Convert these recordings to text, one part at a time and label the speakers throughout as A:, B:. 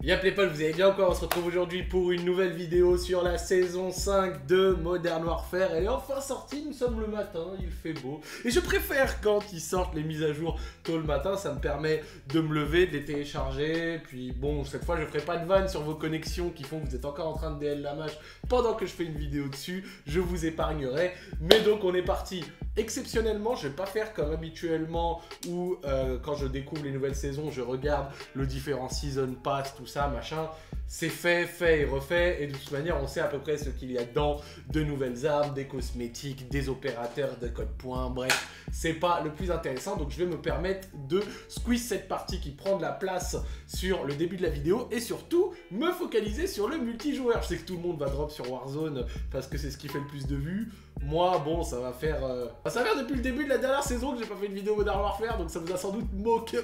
A: Y'a people, vous allez bien encore On se retrouve aujourd'hui pour une nouvelle vidéo sur la saison 5 de Modern Warfare. Elle est enfin sortie, nous sommes le matin, il fait beau. Et je préfère quand ils sortent les mises à jour tôt le matin, ça me permet de me lever, de les télécharger. Puis bon, cette fois je ferai pas de vanne sur vos connexions qui font que vous êtes encore en train de DL la match pendant que je fais une vidéo dessus. Je vous épargnerai. Mais donc on est parti. Exceptionnellement, je vais pas faire comme habituellement où euh, quand je découvre les nouvelles saisons, je regarde le différent season pass, tout ça, machin. C'est fait, fait et refait. Et de toute manière, on sait à peu près ce qu'il y a dedans. De nouvelles armes, des cosmétiques, des opérateurs de code point. Bref, c'est pas le plus intéressant. Donc je vais me permettre de squeeze cette partie qui prend de la place sur le début de la vidéo. Et surtout, me focaliser sur le multijoueur. Je sais que tout le monde va drop sur Warzone parce que c'est ce qui fait le plus de vues. Moi, bon, ça va faire... euh, Ça va faire depuis le début de la dernière saison que j'ai pas fait une vidéo Modern Warfare, donc ça vous a sans doute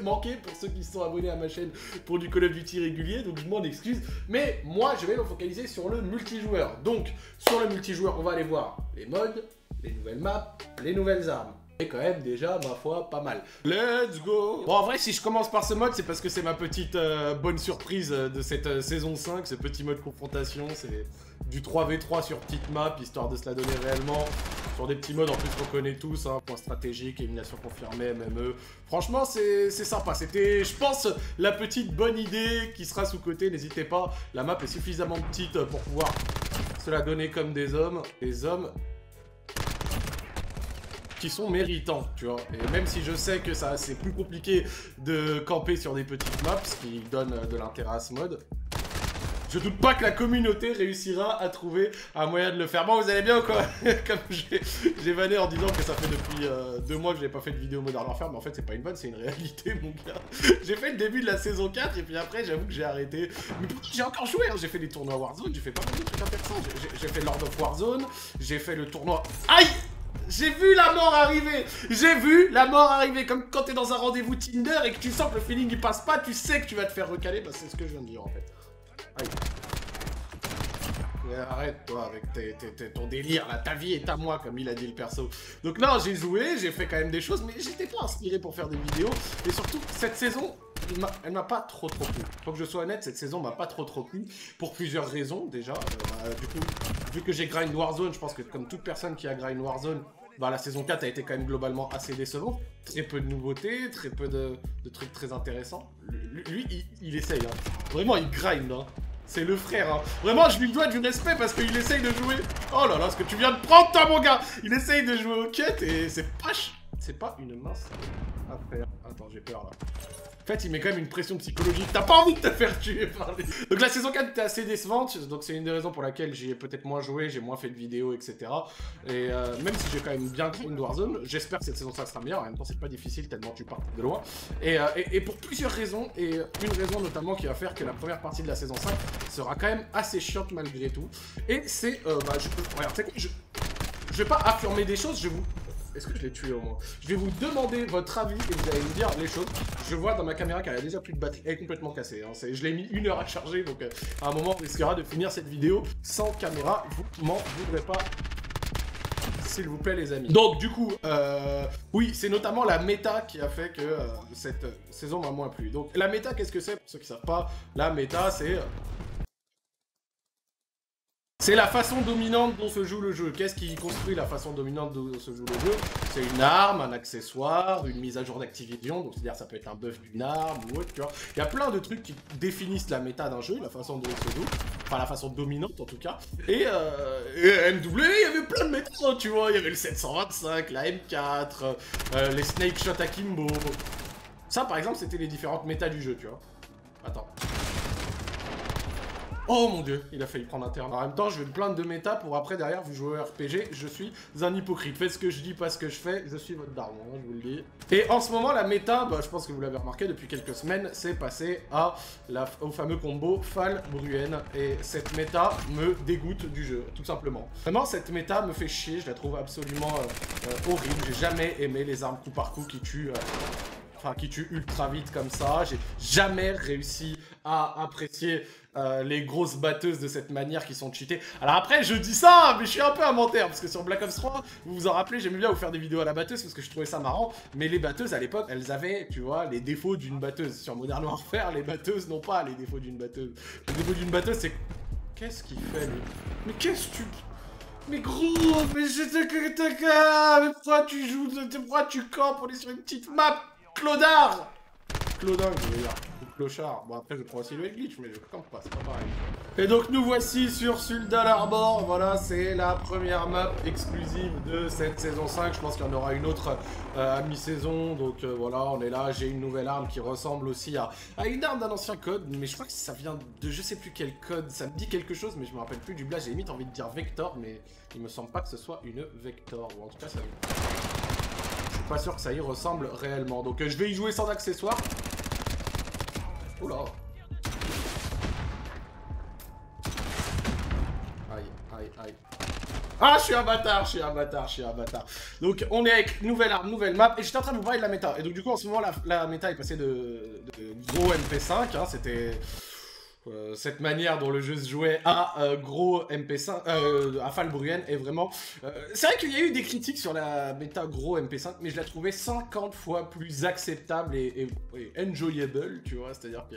A: manqué pour ceux qui sont abonnés à ma chaîne pour du Call of Duty régulier, donc je m'en excuse. Mais moi, je vais me focaliser sur le multijoueur. Donc, sur le multijoueur, on va aller voir les modes, les nouvelles maps, les nouvelles armes. Et quand même déjà, ma foi, pas mal. Let's go. Bon, en vrai, si je commence par ce mode, c'est parce que c'est ma petite euh, bonne surprise euh, de cette euh, saison 5, ce petit mode confrontation, c'est du 3v3 sur petite map, histoire de se la donner réellement, sur des petits modes en plus qu'on connaît tous, hein, point stratégique, élimination confirmée, MME. Franchement, c'est c'est sympa, c'était, je pense, la petite bonne idée qui sera sous-côté, n'hésitez pas, la map est suffisamment petite pour pouvoir se la donner comme des hommes, des hommes sont méritants, tu vois. Et même si je sais que ça c'est plus compliqué de camper sur des petites maps, ce qui donne euh, de l'intérêt à ce mode, je doute pas que la communauté réussira à trouver un moyen de le faire. Bon, vous allez bien ou quoi? Comme j'ai vanné en disant que ça fait depuis euh, deux mois que j'ai pas fait de vidéo Modern Warfare, mais en fait c'est pas une vanne, c'est une réalité mon gars. J'ai fait le début de la saison 4 et puis après j'avoue que j'ai arrêté. Mais j'ai encore joué, hein. j'ai fait des tournois Warzone, j'ai fait pas mal de trucs intéressants. J'ai fait Lord of Warzone, j'ai fait le tournoi... Aïe j'ai vu la mort arriver. J'ai vu la mort arriver. Comme quand t'es dans un rendez-vous Tinder et que tu sens que le feeling il passe pas, tu sais que tu vas te faire recaler, bah c'est ce que je viens de dire en fait. Mais arrête toi avec tes- tes- tes- ton délire là, ta vie est à moi comme il a dit le perso. Donc non, j'ai joué, j'ai fait quand même des choses, mais j'étais pas inspiré pour faire des vidéos. Et surtout, cette saison, elle m'a pas trop trop plu. Faut que je sois honnête, cette saison m'a pas trop trop plu pour plusieurs raisons déjà. Euh, bah, du coup, vu que j'ai grind Warzone, je pense que comme toute personne qui a grind Warzone, bah, la saison 4 a été quand même globalement assez décevante. Très peu de nouveautés, très peu de, trucs très intéressants. Lui, il essaye. hein. Vraiment, il grind. hein. C'est le frère. hein. Vraiment, je lui dois du respect parce qu'il essaye de jouer. Oh là là, ce que tu viens de prendre, toi, mon gars Il essaye de jouer au quêtes et c'est pas... C'est pas une mince affaire. Attends, j'ai peur là. En fait, il met quand même une pression psychologique. T'as pas envie de te faire tuer par les... Donc la saison 4 était assez décevante, donc c'est une des raisons pour laquelle j'y ai peut-être moins joué, j'ai moins fait de vidéos, etc. Et euh, même si j'ai quand même bien grind Warzone, j'espère que cette saison 5 sera meilleure. En même temps, c'est pas difficile tellement tu pars de loin. Et, euh, et- pour plusieurs raisons, et une raison notamment qui va faire que la première partie de la saison 5 sera quand même assez chiante malgré tout. Et c'est... Euh, bah, je, regarde, je, je vais pas affirmer des choses, je vais vous... Est-ce que je l'ai tué au moins? Je vais vous demander votre avis et vous allez me dire les choses. Je vois dans ma caméra qu'elle a déjà plus de batterie. Elle est complètement cassée. hein. Je l'ai mis une heure à charger, donc euh, à un moment on risquera de finir cette vidéo sans caméra. Vous m'en voudrez pas. S'il vous plaît les amis. Donc du coup, euh, oui, c'est notamment la méta qui a fait que euh, cette saison m'a moins plu. Donc la méta, qu'est-ce que c'est? Pour ceux qui savent pas, la méta c'est... euh, c'est la façon dominante dont se joue le jeu. Qu'est-ce qui construit la façon dominante dont se joue le jeu? C'est une arme, un accessoire, une mise à jour d'Activision, donc c'est-à-dire ça peut être un buff d'une arme ou autre, tu vois. Il y a plein de trucs qui définissent la méta d'un jeu, la façon dont il se joue, enfin la façon dominante en tout cas. Et, euh, et MW, il y avait plein de méthodes, tu vois. Il y avait le 725, la M4, euh, les Snake Shot Akimbo. Ça par exemple, c'était les différentes méta du jeu, tu vois. Attends. Oh mon dieu, il a failli prendre un terrain. En même temps, je vais me plaindre de méta pour après, derrière, vous jouez au RPG, je suis un hypocrite. Faites ce que je dis, pas ce que je fais, je suis votre daron, hein, je vous le dis. Et en ce moment, la méta, bah, je pense que vous l'avez remarqué depuis quelques semaines, c'est passé à au fameux combo Fall Bruen. Et cette méta me dégoûte du jeu, tout simplement. Vraiment, cette méta me fait chier, je la trouve absolument euh, euh, horrible. J'ai jamais aimé les armes coup par coup qui tuent. euh, enfin qui tue ultra vite comme ça. J'ai jamais réussi à apprécier euh, les grosses batteuses de cette manière qui sont cheatées. Alors après, je dis ça, mais je suis un peu inventaire, parce que sur Black Ops 3, vous vous en rappelez, j'aimais bien vous faire des vidéos à la batteuse, parce que je trouvais ça marrant, mais les batteuses, à l'époque, elles avaient, tu vois, les défauts d'une batteuse. Sur Modern Warfare, les batteuses n'ont pas les défauts d'une batteuse. Le défaut d'une batteuse, c'est... Qu'est-ce qu'il fait, lui? Mais qu'est-ce que tu... Mais gros, mais je te... Mais pourquoi tu joues Pourquoi tu campes On est sur une petite map Claudard? Claudin, je veux. Clochard. Bon, après, je prends aussi le glitch, mais je campe pas, c'est pas pareil. Et donc, nous voici sur Suldal Arbor. Voilà, c'est la première map exclusive de cette saison 5. Je pense qu'il y en aura une autre euh, à mi-saison. Donc, euh, voilà, on est là. J'ai une nouvelle arme qui ressemble aussi à, à une arme d'un ancien code. Mais je crois que ça vient de je sais plus quel code. Ça me dit quelque chose, mais je me rappelle plus du blast. J'ai limite envie de dire Vector, mais il me semble pas que ce soit une Vector. Ou en tout cas, ça pas sûr que ça y ressemble réellement. Donc euh, je vais y jouer sans accessoires. Aïe, aïe, aïe. Ah, je suis un bâtard, je suis un bâtard, je suis un bâtard. Donc, on est avec nouvelle arme, nouvelle map. Et j'étais en train de vous parler de la méta. Et donc, du coup, en ce moment, la, méta est passée de, gros MP5. Hein, C'était euh, cette manière dont le jeu se jouait à euh, gros MP5, euh, à Falbruen est vraiment... c'est vrai qu'il y a eu des critiques sur la méta gros MP5, mais je la trouvais 50 fois plus acceptable et, et enjoyable, tu vois, c'est-à-dire que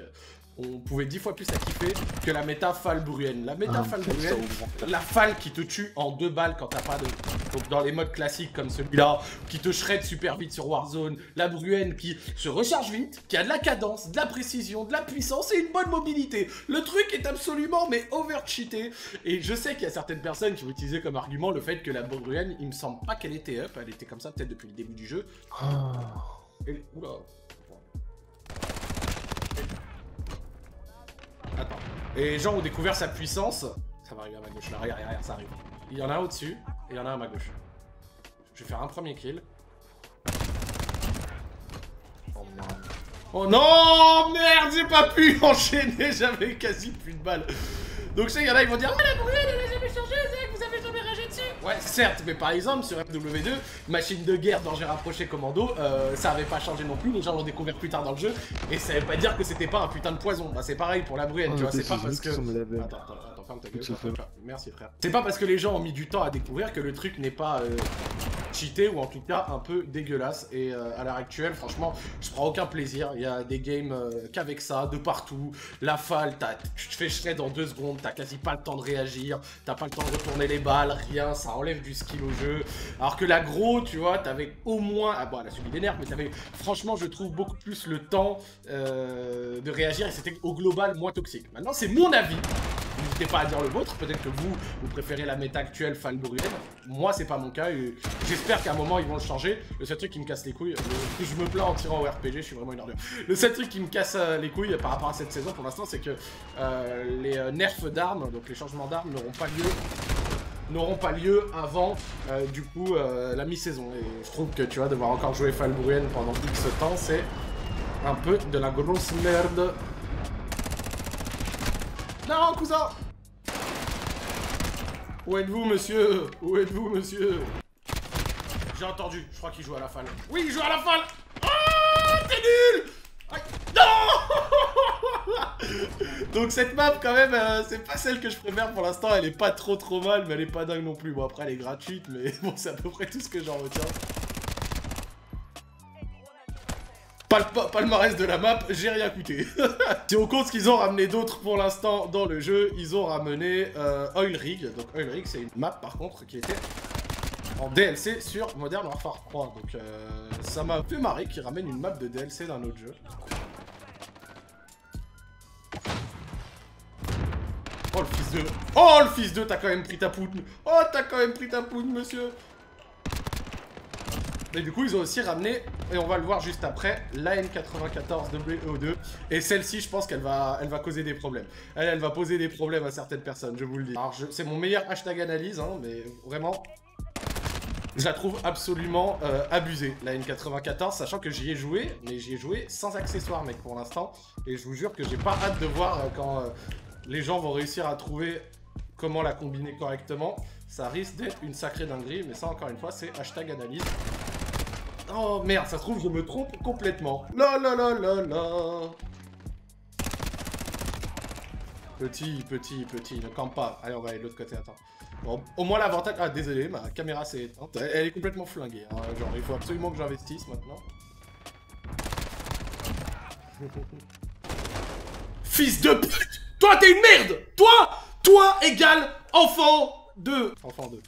A: on pouvait dix fois plus la kiffer que la méta Falbruen. La méta ah, la Fal qui te tue en deux balles quand t'as pas de... Donc dans les modes classiques comme celui-là, qui te shred super vite sur Warzone, la Bruen qui se recharge vite, qui a de la cadence, de la précision, de la puissance et une bonne mobilité. Le truc est absolument mais over-cheaté. Et je sais qu'il y a certaines personnes qui vont utiliser comme argument le fait que la Bruen, il me semble pas qu'elle était up, elle était comme ça peut-être depuis le début du jeu. Et... Oula. Et les gens ont découvert sa puissance. Ça va arriver à ma gauche, là, regarde, regarde, ça arrive. Il y en a un au-dessus, et il y en a un à ma gauche. Je vais faire un premier kill. Oh merde. Oh non Merde, j'ai pas pu enchaîner, j'avais quasi plus de balles. Donc, sais, il y en a, ils vont dire Oh la brûlée, elle a jamais changé, Ouais, certes, mais par exemple, sur FW2, machine de guerre, danger rapproché, commando, euh, ça avait pas changé non plus, les gens l'ont découvert plus tard dans le jeu, et ça veut pas dire que c'était pas un putain de poison. Bah, c'est pareil pour la brûlée, tu vois, c'est pas parce que. Attends, attends, attends, ferme ta gueule. Merci, frère. C'est pas parce que les gens ont mis du temps à découvrir que le truc n'est pas. Euh, cheaté ou en tout cas un peu dégueulasse. Et euh, à l'heure actuelle, franchement, je prends aucun plaisir. Il y a des games euh, qu'avec ça, de partout. La falle, tu te fais en deux secondes, t'as quasi pas le temps de réagir, t'as pas le temps de retourner les balles, rien, ça enlève du skill au jeu. Alors que la gros, tu vois, t'avais au moins, ah bon, elle a subi des nerfs, mais t'avais, franchement, je trouve beaucoup plus le temps euh, de réagir et c'était au global moins toxique. Maintenant, c'est mon avis. Pas à dire le vôtre, peut-être que vous, vous préférez la méta actuelle Falbruen. Moi, c'est pas mon cas, j'espère qu'à un moment, ils vont le changer. Le seul truc qui me casse les couilles, le... je me plains en tirant au RPG, je suis vraiment une ordure. Le seul truc qui me casse euh, les couilles par rapport à cette saison, pour l'instant, c'est que euh, les euh, nerfs d'armes, donc les changements d'armes, n'auront pas lieu n'auront pas lieu avant du coup la mi-saison et je trouve que tu vois devoir encore jouer Falbruen pendant X temps c'est un peu de la grosse merde non, cousin Où êtes-vous, monsieur? Où êtes-vous, monsieur? J'ai entendu, je crois qu'il joue à la falle. Oui, il joue à la falle Oh, t'es nul Non Donc cette map, quand même, euh, c'est pas celle que je préfère pour l'instant. Elle est pas trop trop mal, mais elle est pas dingue non plus. Bon, après, elle est gratuite, mais bon, c'est à peu près tout ce que j'en retiens. Le palmarès de la map, j'ai rien coûté. si on compte qu'ils ont ramené d'autres pour l'instant dans le jeu, ils ont ramené euh, Oil Rig. Donc Oil Rig, c'est une map par contre qui était en DLC sur Modern Warfare 3. Donc euh, ça m'a fait marrer qu'ils ramènent une map de DLC d'un autre jeu. Oh le fils de... Oh le fils de... T'as quand même pris ta poudre Oh t'as quand même pris ta poudre monsieur et du coup, ils ont aussi ramené, et on va le voir juste après, la N94 WO2. Et celle-ci, je pense qu'elle va, elle va causer des problèmes. Elle, elle va poser des problèmes à certaines personnes, je vous le dis. Alors, c'est mon meilleur hashtag analyse, hein, mais vraiment, je la trouve absolument euh, abusée, la N94, sachant que j'y ai joué, mais j'y ai joué sans accessoires, mec, pour l'instant. Et je vous jure que j'ai pas hâte de voir euh, quand euh, les gens vont réussir à trouver comment la combiner correctement. Ça risque d'être une sacrée dinguerie, mais ça, encore une fois, c'est hashtag analyse. Oh merde, ça se trouve, je me trompe complètement. La la la la la. Petit, petit, petit, ne campe pas. Allez, on va aller de l'autre côté, attends. Bon, au moins l'avantage... Ah, désolé, ma caméra s'est éteinte. Elle est complètement flinguée. Hein. Genre, il faut absolument que j'investisse maintenant. Fils de pute Toi, t'es une merde Toi Toi égale enfant de... Enfant 2.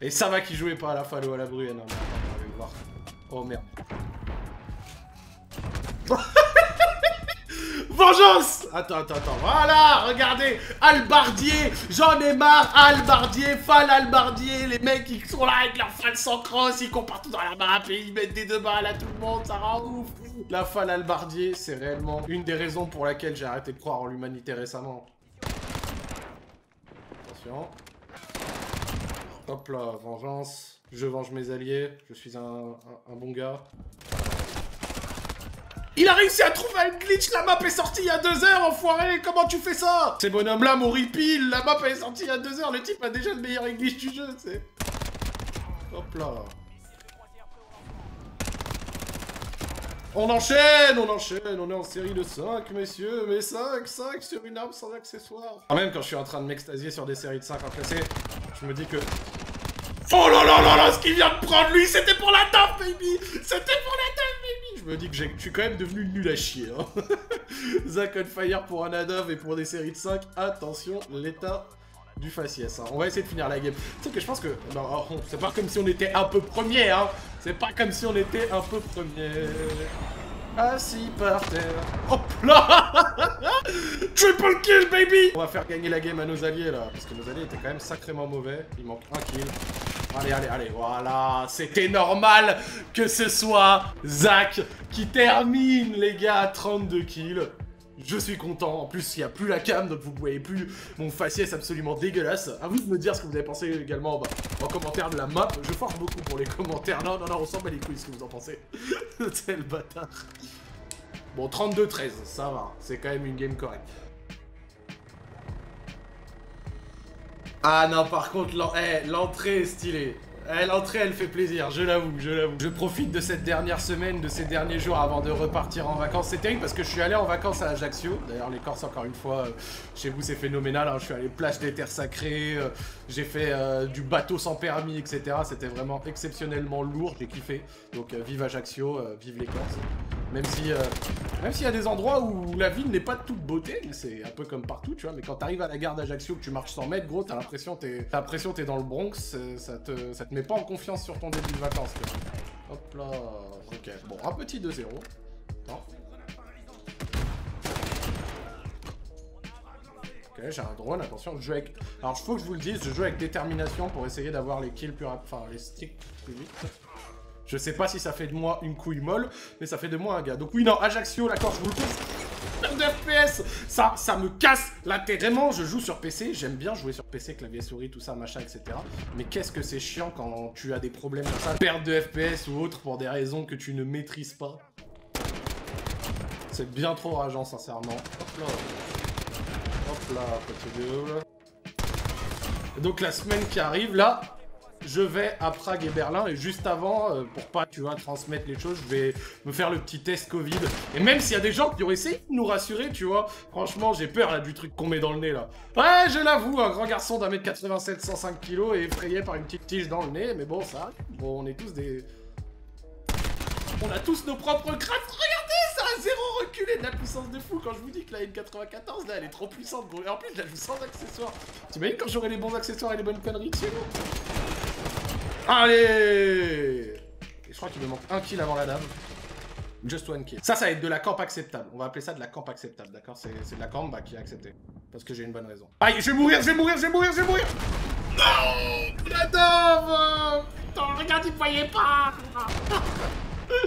A: Et ça va qu'il jouait pas à la Fallo à la va voir. Oh merde. Vengeance Attends, attends, attends. Voilà, regardez Albardier J'en ai marre Albardier, Fall Albardier Les mecs, ils sont là avec leur fan sans cross, ils courent partout dans la map et ils mettent des deux balles à tout le monde, ça rend ouf La Fall Albardier, c'est réellement une des raisons pour laquelle j'ai arrêté de croire en l'humanité récemment. Attention. Hop là, vengeance. Je venge mes alliés. Je suis un, bon gars. Il a réussi à trouver un glitch, la map est sortie il y a deux heures, enfoiré. Comment tu fais ça? Ces bonhommes-là m'horripilent, la map est sortie il y a deux heures, le type a déjà le meilleur glitch du jeu, c'est... Hop là. On enchaîne, on enchaîne, on est en série de 5, messieurs, mais 5, 5 sur une arme sans accessoires. Quand même, quand je suis en train de m'extasier sur des séries de 5 en classé, je me dis que... Oh là là là ce qu'il vient de prendre lui, c'était pour la taf, baby C'était pour la taf, baby Je me dis que je suis quand même devenu nul à chier. Hein. Zack on fire pour un Adov et pour des séries de 5, attention, l'état du faciès. Hein. On va essayer de finir la game. Tu sais que je pense que... Non, oh, c'est pas comme si on était un peu premier, hein C'est pas comme si on était un peu premier. Assis par terre. Hop là Triple kill, baby On va faire gagner la game à nos alliés, là. Parce que nos alliés étaient quand même sacrément mauvais. Il manque un kill. Allez, allez, allez, voilà, c'était normal que ce soit Zach qui termine, les gars, à 32 kills. Je suis content, en plus il n'y a plus la cam, donc vous voyez plus mon faciès absolument dégueulasse. A vous de me dire ce que vous avez pensé également en commentaire de la map. Je force beaucoup pour les commentaires. Non, non, non, on s'en bat les couilles ce que vous en pensez. C'est le bâtard. Bon, 32-13, ça va. C'est quand même une game correcte. Ah non, par contre, eh, l'entrée est stylée. Eh, l'entrée, elle fait plaisir, je l'avoue, je l'avoue. Je profite de cette dernière semaine, de ces derniers jours avant de repartir en vacances. C'est terrible parce que je suis allé en vacances à Ajaccio. D'ailleurs, les Corses, encore une fois, euh, chez vous, c'est phénoménal. Hein. Je suis allé plage des terres sacrées, euh, j'ai fait euh, du bateau sans permis, etc. C'était vraiment exceptionnellement lourd, j'ai kiffé. Donc, vive Ajaccio, vive les Corses. Même si, même s'il y a des endroits où la ville n'est pas de toute beauté, c'est un peu comme partout, tu vois. Mais quand t'arrives à la gare d'Ajaccio, que tu marches 100 mètres, gros, t'as l'impression t'es, l'impression t'es dans le Bronx, ça te, ça te met pas en confiance sur ton début de vacances. Hop là, ok. Bon, un petit 2-0. Ok, j'ai un drone, attention, je joue avec... Alors, il faut que je vous le dise, je joue avec détermination pour essayer d'avoir les kills plus rapides, enfin, les sticks plus vite. Je sais pas si ça fait de moi une couille molle, mais ça fait de moi un gars. Donc oui, non, Ajaccio, d'accord, je vous le de FPS Ça, ça me casse la je joue sur PC, j'aime bien jouer sur PC, clavier souris, tout ça, machin, etc. Mais qu'est-ce que c'est chiant quand tu as des problèmes comme ça, perte de FPS ou autre pour des raisons que tu ne maîtrises pas. C'est bien trop rageant, sincèrement. Hop là. Hop là, petit Donc la semaine qui arrive, là, je vais à Prague et Berlin et juste avant, euh, pour pas, tu vois, transmettre les choses, je vais me faire le petit test Covid. Et même s'il y a des gens qui ont essayé de nous rassurer, tu vois, franchement, j'ai peur là du truc qu'on met dans le nez là. Ouais, je l'avoue, un grand garçon d'un mètre 87, 105 kilos et effrayé par une petite tige dans le nez, mais bon, ça, bon, on est tous des... On a tous nos propres crânes, regardez ça a zéro reculé de la puissance de fou quand je vous dis que la N94 là elle est trop puissante et en plus je la joue sans accessoires. T'imagines quand j'aurai les bons accessoires et les bonnes conneries dessus Allez Je crois qu'il me manque un kill avant la dame. Just one kill. Ça, ça va être de la camp acceptable. On va appeler ça de la camp acceptable, d'accord C'est de la camp bah, qui est acceptée. Parce que j'ai une bonne raison. Aïe, je vais mourir, je vais mourir, je vais mourir, je vais mourir Non La dame Putain, regarde, il me voyait pas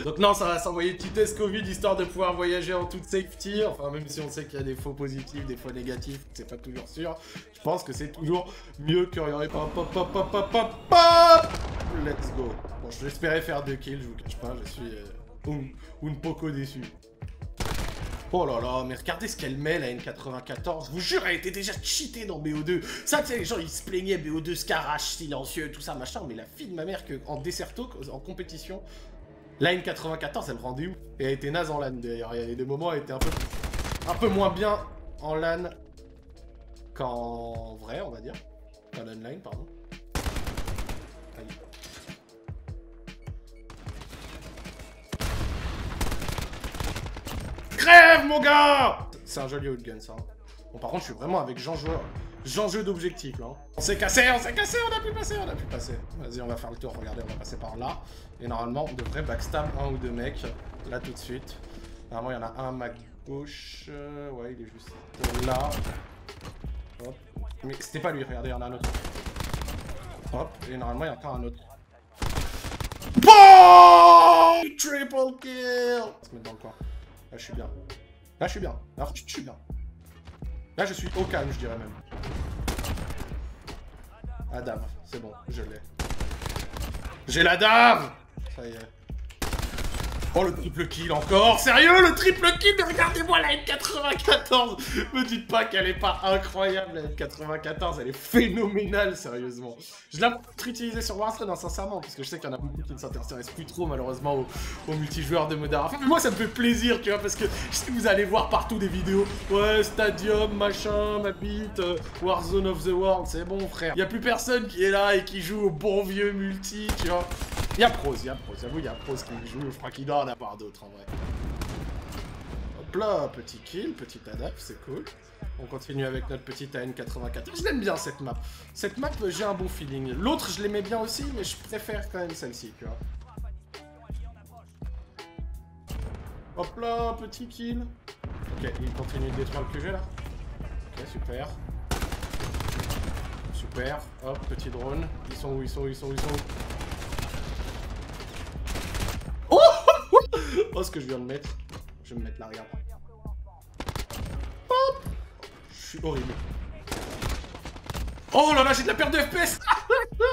A: Donc non, ça va s'envoyer petit test Covid histoire de pouvoir voyager en toute safety. Enfin, même si on sait qu'il y a des faux positifs, des faux négatifs, c'est pas toujours sûr. Je pense que c'est toujours mieux aurait pas pop pop pop Let's go. Bon, j'espérais faire deux kills, je vous cache pas, je suis euh, un, un poco déçu. Oh là là, mais regardez ce qu'elle met, la N94. Je vous jure, elle était déjà cheatée dans BO2. Ça, tu sais, les gens, ils se plaignaient, BO2, Scarache, silencieux, tout ça, machin. Mais la fille de ma mère, que en Desserto, en compétition, la N94, elle rendait où Et elle était naze en LAN, d'ailleurs. Il y a des moments, elle était un peu, un peu moins bien en LAN qu'en vrai, on va dire. En online, pardon. Aïe. Crève, mon gars C'est un joli gun ça. Bon, par contre, je suis vraiment avec Jean Joueur. Jean Jeu d'objectif, là. On s'est cassé, on s'est cassé, on a pu passer, on a pu passer. Vas-y, on va faire le tour, regardez, on va passer par là. Et normalement, on devrait backstab un ou deux mecs, là, tout de suite. Normalement, il y en a un à ma gauche. Euh, ouais, il est juste là. Hop. Mais c'était pas lui, regardez, il y en a un autre. Hop, et normalement, il y a encore un autre. BOOM Triple kill On va se mettre dans le coin. Là, je suis bien. Là, je suis bien. Là, je suis bien. Là, je suis au calme, je dirais même. La dame, c'est bon, je l'ai. J'ai la dame Ça y est. Oh, le triple kill encore Sérieux, le triple kill Mais regardez-moi la M94 Me dites pas qu'elle est pas incroyable, la M94, elle est phénoménale, sérieusement. Je l'ai utilisée sur Warzone, sincèrement, parce que je sais qu'il y en a beaucoup qui ne s'intéressent plus trop, malheureusement, aux, multijoueurs de Modern. Mais moi, ça me fait plaisir, tu vois, parce que vous allez voir partout des vidéos. Ouais, Stadium, machin, ma bite, euh, Warzone of the World, c'est bon, frère. Il a plus personne qui est là et qui joue au bon vieux multi, tu vois. Y'a Pros, y'a Pros, j'avoue, y'a Pros qui joue, je crois qu'il doit en avoir d'autres en vrai. Hop là, petit kill, petit adapt, c'est cool. On continue avec notre petite AN94. Je l'aime bien cette map. Cette map, j'ai un bon feeling. L'autre, je l'aimais bien aussi, mais je préfère quand même celle-ci, tu vois. Hop là, petit kill. Ok, il continue de détruire le QG là. Ok, super. Super. Hop, petit drone. Ils sont où Ils sont où Ils sont où Ils sont où? Oh, ce que je viens de mettre. Je vais me mettre là, regarde. Hop Je suis horrible. Oh là là, j'ai de la perte de FPS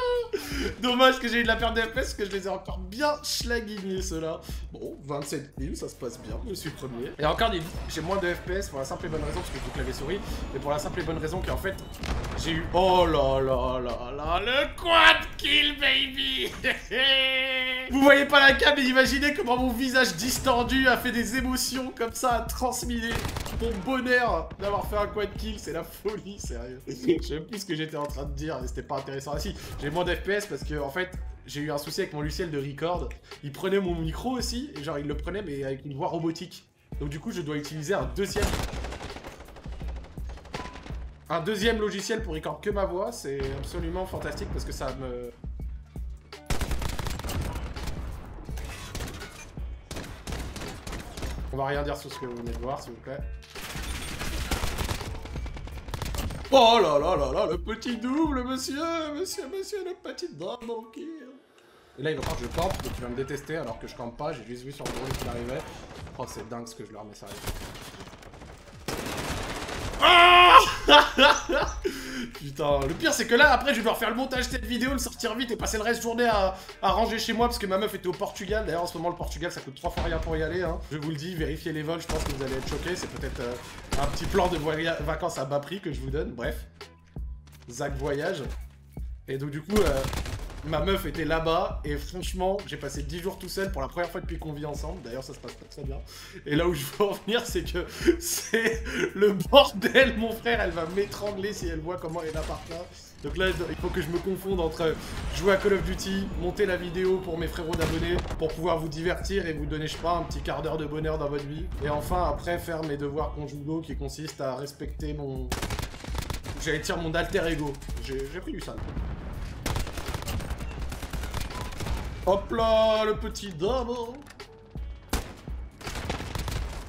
A: Dommage que j'ai eu de la perte de FPS, parce que je les ai encore bien schlaguinés, ceux-là. Bon, 27 000, ça se passe bien, je suis premier. Et encore, j'ai moins de FPS pour la simple et bonne raison, parce que je clavier souris, mais pour la simple et bonne raison qu'en fait, j'ai eu... Oh là là là là, le quad kill, baby Vous voyez pas la cam, mais imaginez comment mon visage distendu a fait des émotions comme ça, a transmis mon bonheur d'avoir fait un quad kill, c'est la folie, sérieux. Je sais plus ce que j'étais en train de dire, c'était pas intéressant. Ah si, j'ai moins d'FPS parce que, en fait, j'ai eu un souci avec mon logiciel de record. Il prenait mon micro aussi, et genre il le prenait mais avec une voix robotique. Donc du coup, je dois utiliser un deuxième... Un deuxième logiciel pour record que ma voix, c'est absolument fantastique parce que ça me... va rien dire sur ce que vous venez de voir, s'il vous plaît. Oh là là là là, le petit double, monsieur, monsieur, monsieur, le petit double kill. Et là, il va croire que je campe, donc il va me détester alors que je campe pas, j'ai juste vu sur le drone qu'il arrivait. Oh, c'est dingue ce que je leur mets, ça ah Putain, le pire c'est que là après je vais devoir faire le montage de cette vidéo, le sortir vite et passer le reste de journée à, ranger chez moi parce que ma meuf était au Portugal. D'ailleurs en ce moment le Portugal ça coûte trois fois rien pour y aller. Hein. Je vous le dis, vérifiez les vols, je pense que vous allez être choqués. C'est peut-être euh, un petit plan de vacances à bas prix que je vous donne. Bref, Zach voyage. Et donc du coup, euh, ma meuf était là-bas et franchement, j'ai passé 10 jours tout seul pour la première fois depuis qu'on vit ensemble. D'ailleurs, ça se passe pas très bien. Et là où je veux en venir, c'est que c'est le bordel, mon frère. Elle va m'étrangler si elle voit comment est l'appart là. Donc là, il faut que je me confonde entre jouer à Call of Duty, monter la vidéo pour mes frérots d'abonnés, pour pouvoir vous divertir et vous donner, je sais un petit quart d'heure de bonheur dans votre vie. Et enfin, après, faire mes devoirs conjugaux qui consistent à respecter mon... J'allais dire mon alter ego. J'ai pris du sale. Hop là, le petit double.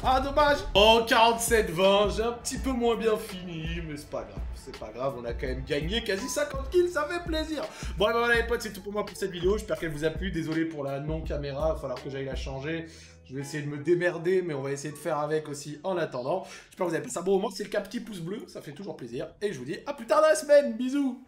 A: Ah, dommage Oh, 47-20, j'ai un petit peu moins bien fini, mais c'est pas grave, c'est pas grave, on a quand même gagné quasi 50 kills, ça fait plaisir Bon, ben voilà les potes, c'est tout pour moi pour cette vidéo, j'espère qu'elle vous a plu, désolé pour la non-caméra, il va falloir que j'aille la changer, je vais essayer de me démerder, mais on va essayer de faire avec aussi en attendant. J'espère que vous avez passé un bon moment, c'est le cas petit pouce bleu, ça fait toujours plaisir, et je vous dis à plus tard dans la semaine, bisous